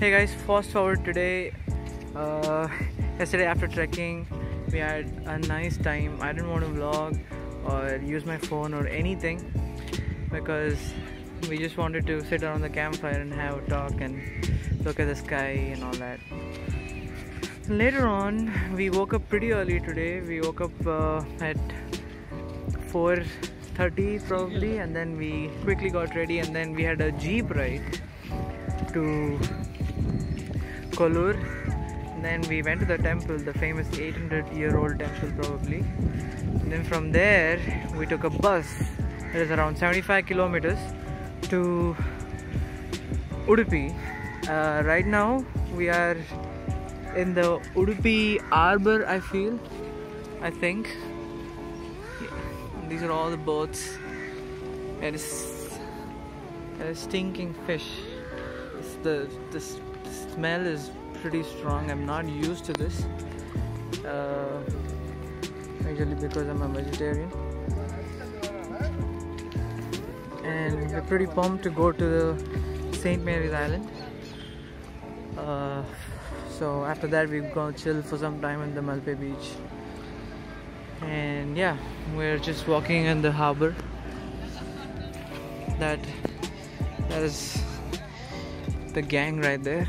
Hey guys, fast forward today. Uh, yesterday after trekking, we had a nice time. I didn't want to vlog or use my phone or anything because we just wanted to sit around the campfire and have a talk and look at the sky and all that. Later on, we woke up pretty early today. We woke up uh, at 4:30 probably, and then we quickly got ready, and then we had a jeep ride to Kollur. Then we went to the temple, the famous 800 year old temple, probably. And then from there, we took a bus. It is around 75 kilometers to Udupi. Uh, right now, we are in the Udupi Arbor, I feel. I think. Yeah. These are all the boats. It is, is stinking fish. It's the, the s- smell is pretty strong. I'm not used to this. Uh, actually, because I'm a vegetarian. And we're pretty pumped to go to the St. Mary's Island. Uh, so after that, we're gonna chill for some time in the Malpe beach. And yeah, we're just walking in the harbor. That that is the gang right there.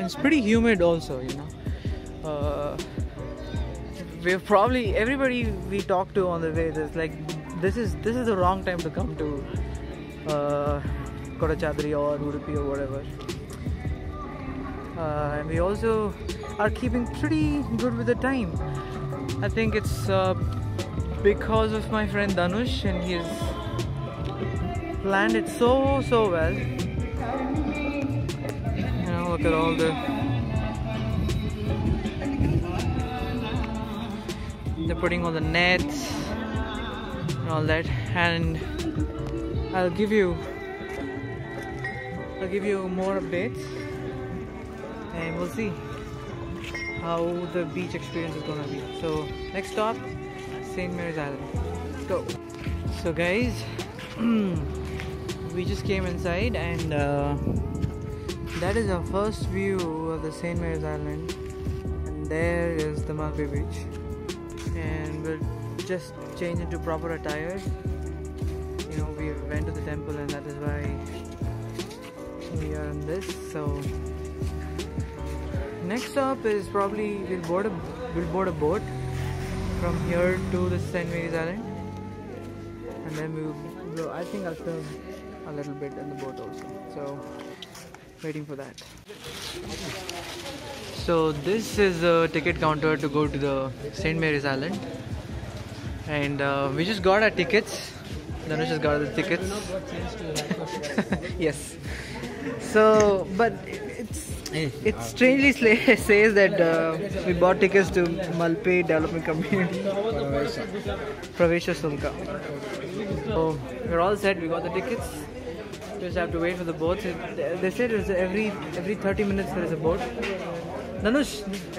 And it's pretty humid also, you know. Uh, we've probably everybody we talk to on the way is like this is this is the wrong time to come to uh, Kodachadri or Udupi or whatever. Uh, and we also are keeping pretty good with the time. I think it's uh, because of my friend Dhanush and he's planned it so so well. Look at all the they're putting all the nets and all that. And I'll give you I'll give you more updates and we'll see how the beach experience is gonna be. So next stop St. Mary's Island. Let's go. So guys we just came inside and uh, that is our first view of the St. Mary's Island and there is the Malpe beach and we'll just change into proper attire you know we went to the temple and that is why we are in this so next stop is probably we'll board a we'll board a boat from here to the St. Mary's Island and then we'll go I think I'll film a little bit in the boat also so waiting for that. So this is the ticket counter to go to the St. Mary's Island. And uh, we just got our tickets. Dhanush has got the tickets. Yes. So but it's it strangely says that uh, we bought tickets to Malpe Development Community. Pravesha. Sulka so we're all set. We got the tickets just have to wait for the boats they said it's every every 30 minutes there is a boat Dhanush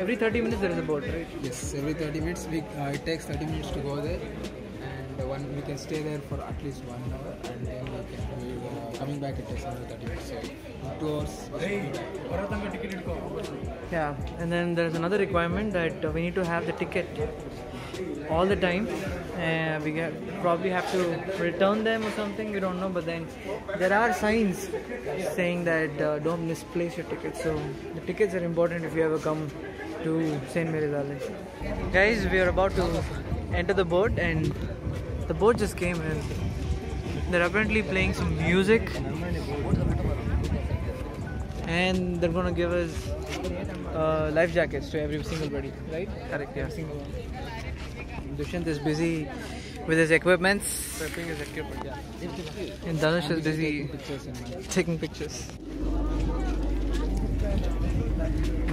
every 30 minutes there is a boat right Yes, every 30 minutes, we, uh, it takes 30 minutes to go there, and one we can stay there for at least one hour, and then we can we, uh, coming back. It takes another 30 minutes, so two hours. Yeah, and then there's another requirement that uh, we need to have the ticket all the time. Uh, we get, probably have to return them or something. We don't know, but then there are signs saying that uh, don't misplace your tickets So the tickets are important if you ever come to Saint Mary's Island. Guys, we are about to enter the boat, and the boat just came in. They're apparently playing some music and they're gonna give us uh, life jackets to every single body right? Correct, yeah. Single one. Dushyant is busy with his equipments, prepping his equipment, yeah. And Dhanush is busy taking pictures.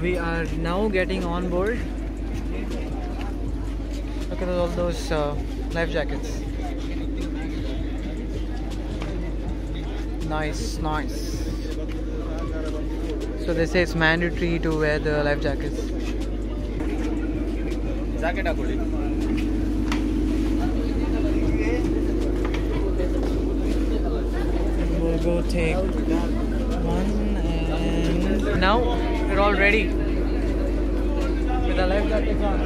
We are now getting on board. Look at all those uh, life jackets. Nice, nice. So they say it's mandatory to wear the life jackets. go take one and now we're all ready with life jackets on.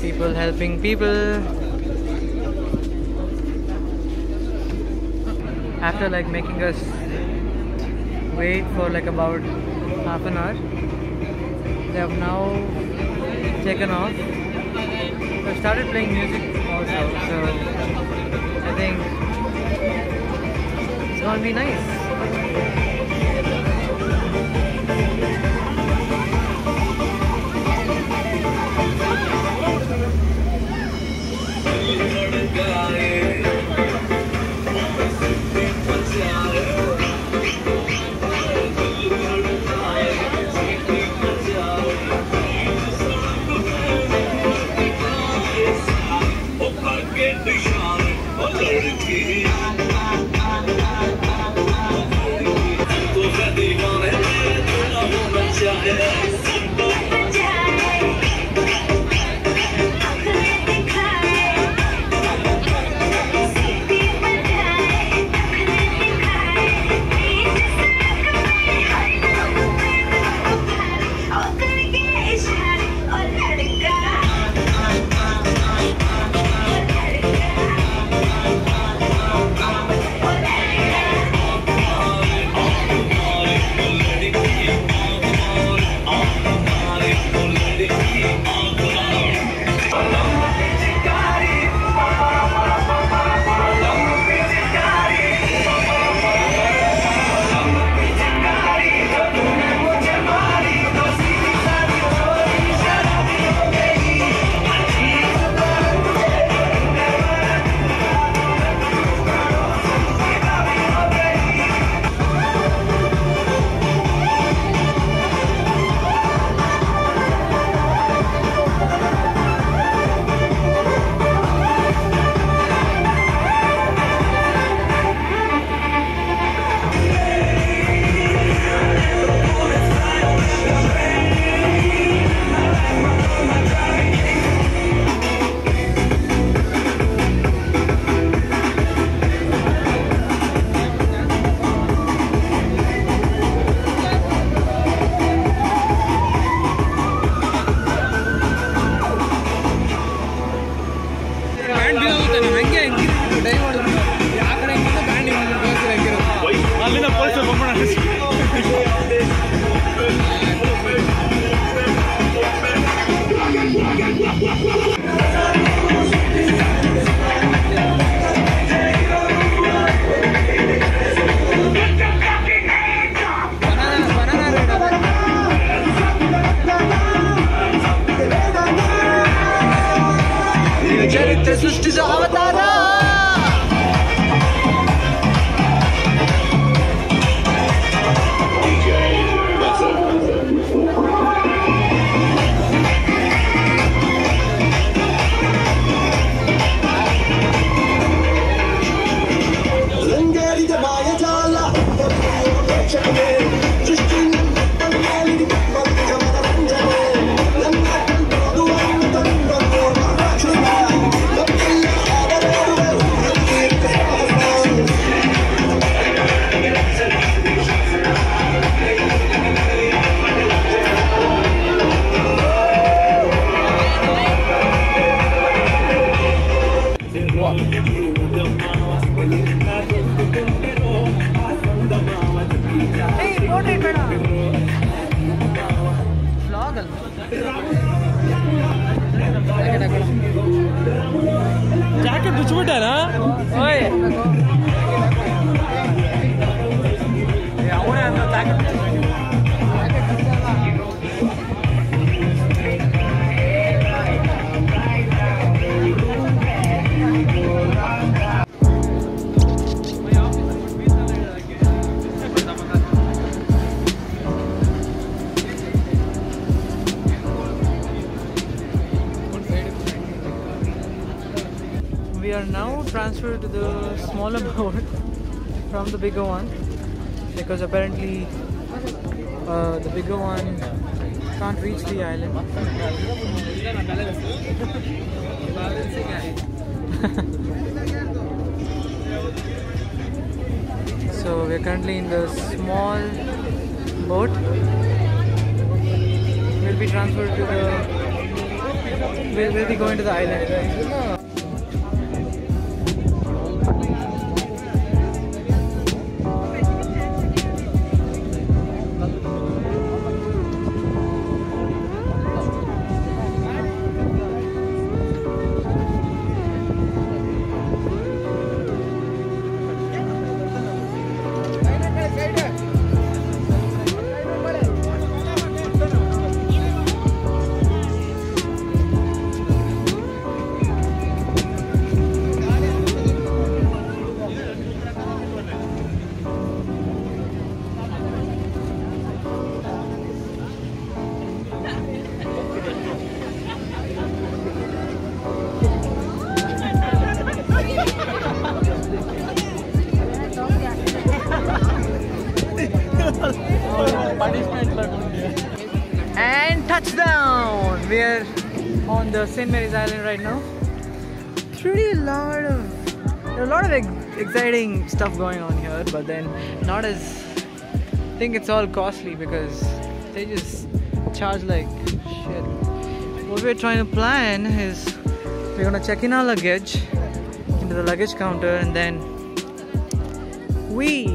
People helping people. After like making us wait for like about half an hour, they have now taken off. I started playing music also, so I think it's gonna be nice. Yeah. Jacket ಬಿಚ್ಚಿಬಿಟ್ಟಾರ to the smaller boat from the bigger one because apparently uh, the bigger one Can't reach the island. so we're currently in the small boat. We'll be transferred to the. We'll, we'll be going to the island. On the St. Mary's Island right now. Pretty lot of a lot of ex- exciting stuff going on here, but then not as I think it's all costly because they just charge like shit. What we're trying to plan is we're gonna check in our luggage into the luggage counter and then we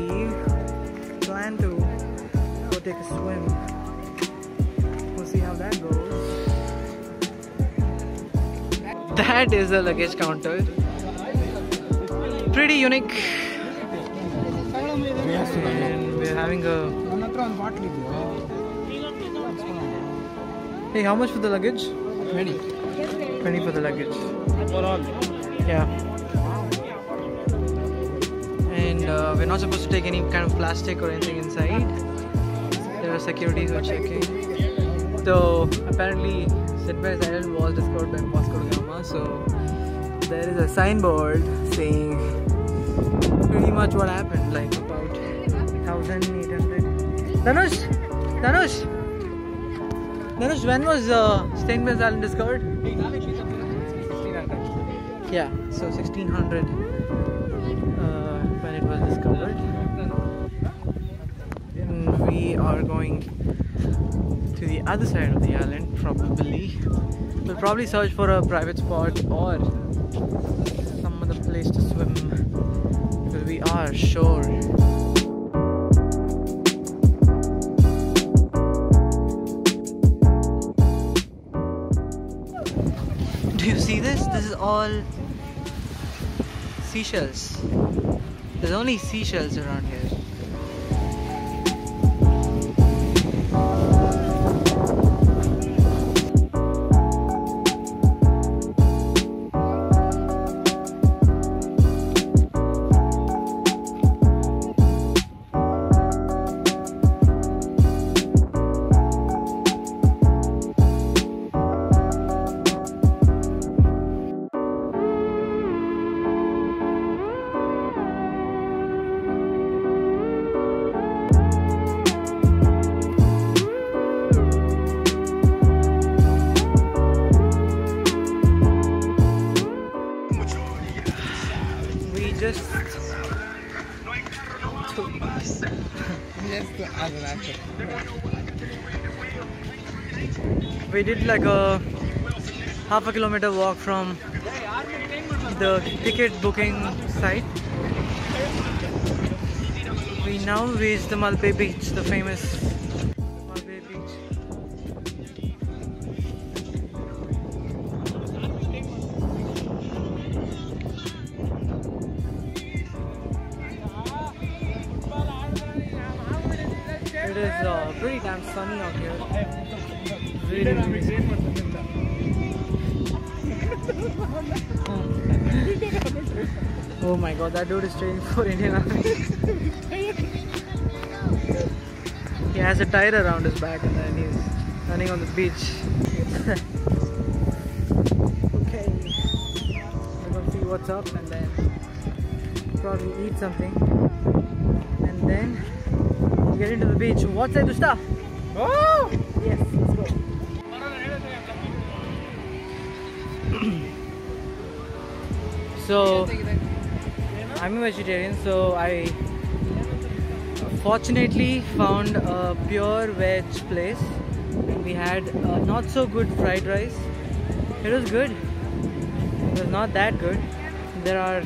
plan to go take a swim. that is the luggage counter. Pretty unique. And we're having a. Hey, how much for the luggage? 20. 20 for the luggage. Yeah. And uh, we're not supposed to take any kind of plastic or anything inside. There are securities who are checking. So apparently, Set by Silent was discovered by Moscow. So there is a signboard saying pretty much what happened, like about 1800. Dhanush, Dhanush, Dhanush, when was uh, St. Mary's Island discovered? Yeah, so 1600 uh, when it was discovered. And we are going other side of the island, probably. We'll probably search for a private spot or some other place to swim because we are sure. Do you see this? This is all seashells. There's only seashells around here. Did like a half a kilometer walk from the ticket booking site. We now reach the Malpe Beach, the famous Oh my god, that dude is training for Indian Army. he has a tire around his back and then he's running on the beach. okay. We're gonna see what's up and then probably eat something. And then get into the beach. What's that, Dusta? Oh! Yes, So I'm a vegetarian, so I fortunately found a pure veg place. We had not so good fried rice. It was good. It was not that good. There are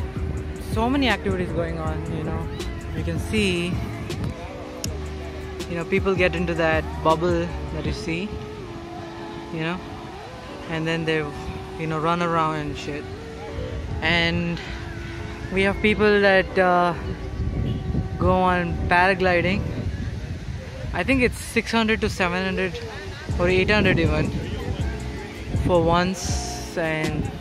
so many activities going on, you know. You can see, you know, people get into that bubble that you see, you know, and then they, you know, run around and shit. And we have people that uh, go on paragliding. I think it's 600 to 700 or 800 even for once and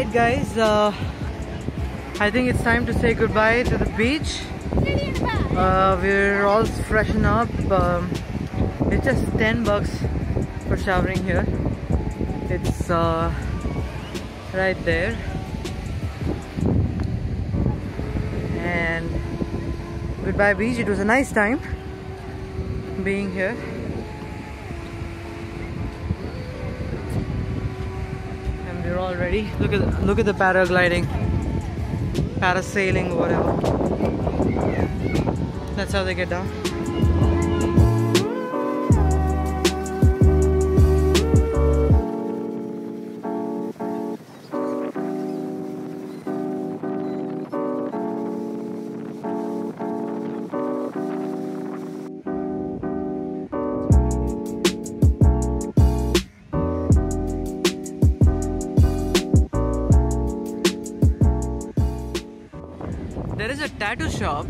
Alright guys, uh, I think it's time to say goodbye to the beach. Uh, we're all freshen up. Um, it's just 10 bucks for showering here. It's uh, right there. And goodbye beach. It was a nice time being here. And we're all ready. Look at look at the paragliding, parasailing, whatever. That's how they get down. Shop.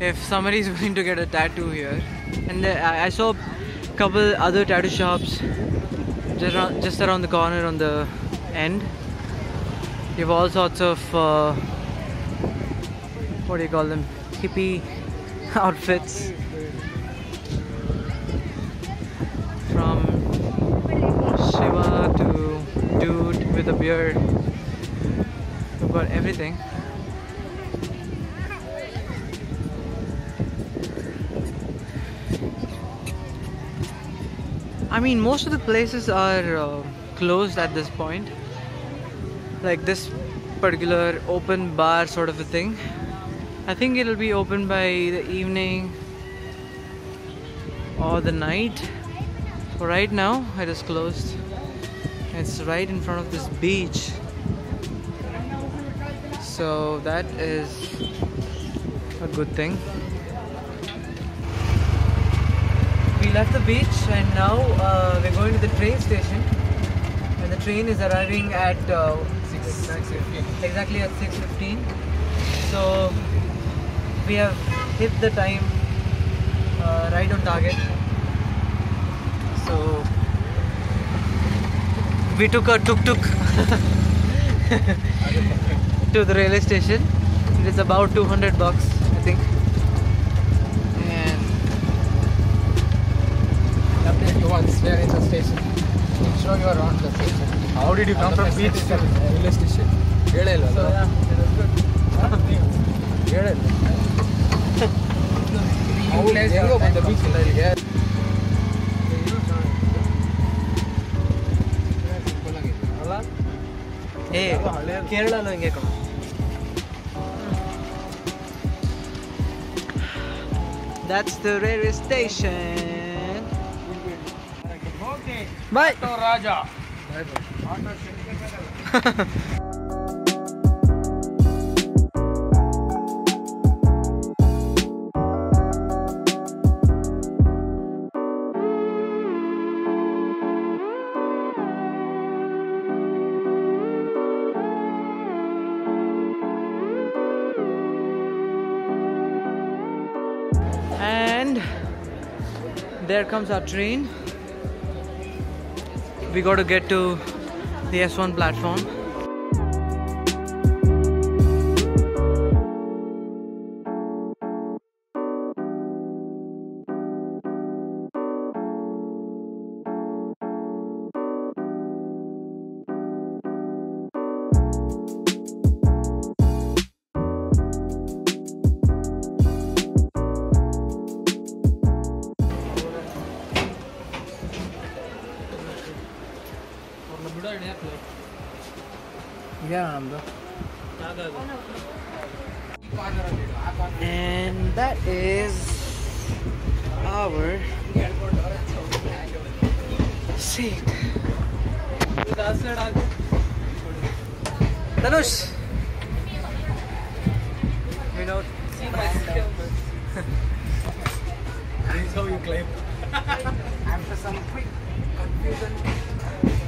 If somebody is willing to get a tattoo here, and I saw a couple other tattoo shops just around, just around the corner on the end. You have all sorts of uh, what do you call them? Hippie outfits from Shiva to dude with a beard. We've got everything. I mean, most of the places are uh, closed at this point. Like this particular open bar sort of a thing. I think it'll be open by the evening or the night. For right now, it is closed. It's right in front of this beach. So that is a good thing. We left the beach and now uh, we're going to the train station. And the train is arriving at uh, exactly at 6.15 so we have hit the time uh, right on target. So we took a tuk-tuk to the railway station. It is about 200 bucks I think Update you once we are in the station. We'll show you around the station. How did you come from beach? Railway station. ಹೇಳೇ so ಇಲ್ವಲ್ಲ? yeah it was good ಹೇಳೇ ಇಲ್ಲ. ಹೆಂಗೋ ಬಂದೆ beach ಇಂದ ಇಲ್ಲಿಗೆ? ಅಲ್ಲ? ಏ ಕೇರಳಲ್ಲೂ ಹಿಂಗೆ ಕಣ That's the railway station. Bye. And there comes our train. We got to get to the S1 platform. ಇದೇ and that is our seat. Dhanush, you know, see my skills. That's how you claim. After some quick confusion,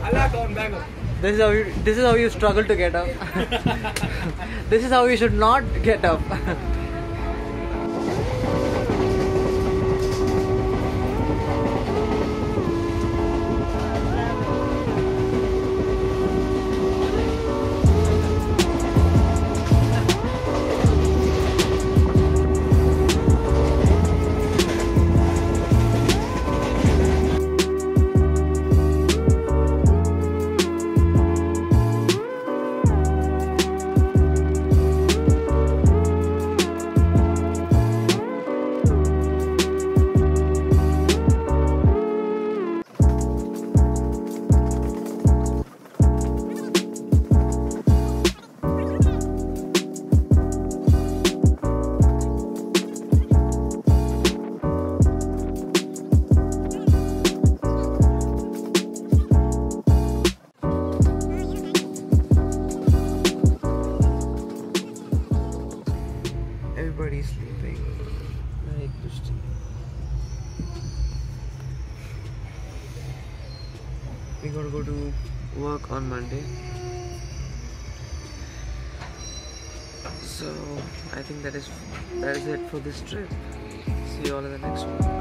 Allah gone. This is how you, this is how you struggle to get up. this is how you should not get up. for this trip. See you all in the next one.